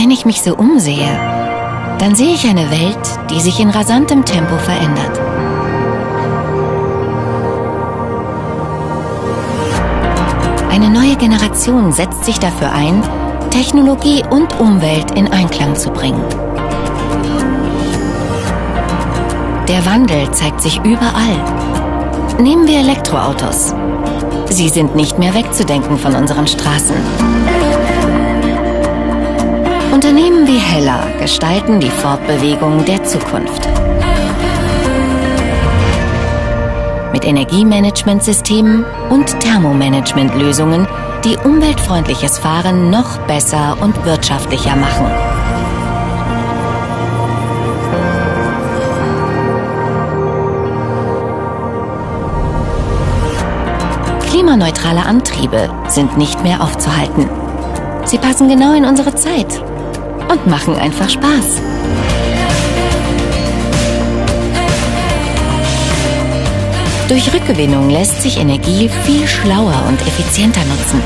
Wenn ich mich so umsehe, dann sehe ich eine Welt, die sich in rasantem Tempo verändert. Eine neue Generation setzt sich dafür ein, Technologie und Umwelt in Einklang zu bringen. Der Wandel zeigt sich überall. Nehmen wir Elektroautos. Sie sind nicht mehr wegzudenken von unseren Straßen. Unternehmen wie Hella gestalten die Fortbewegung der Zukunft. Mit Energiemanagementsystemen und Thermomanagementlösungen, die umweltfreundliches Fahren noch besser und wirtschaftlicher machen. Klimaneutrale Antriebe sind nicht mehr aufzuhalten. Sie passen genau in unsere Zeit und machen einfach Spaß. Durch Rückgewinnung lässt sich Energie viel schlauer und effizienter nutzen.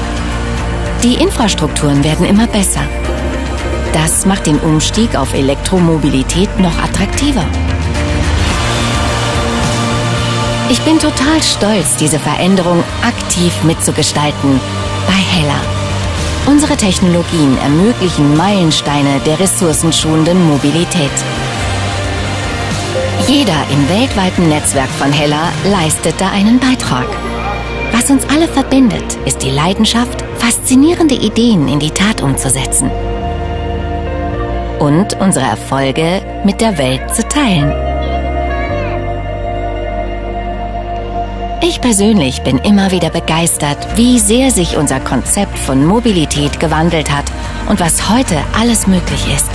Die Infrastrukturen werden immer besser. Das macht den Umstieg auf Elektromobilität noch attraktiver. Ich bin total stolz, diese Veränderung aktiv mitzugestalten bei Hella. Unsere Technologien ermöglichen Meilensteine der ressourcenschonenden Mobilität. Jeder im weltweiten Netzwerk von Hella leistet da einen Beitrag. Was uns alle verbindet, ist die Leidenschaft, faszinierende Ideen in die Tat umzusetzen. Und unsere Erfolge mit der Welt zu teilen. Ich persönlich bin immer wieder begeistert, wie sehr sich unser Konzept von Mobilität gewandelt hat und was heute alles möglich ist.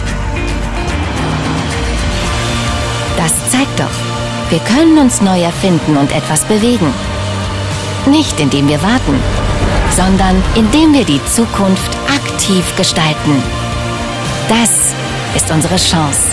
Das zeigt doch, wir können uns neu erfinden und etwas bewegen. Nicht indem wir warten, sondern indem wir die Zukunft aktiv gestalten. Das ist unsere Chance.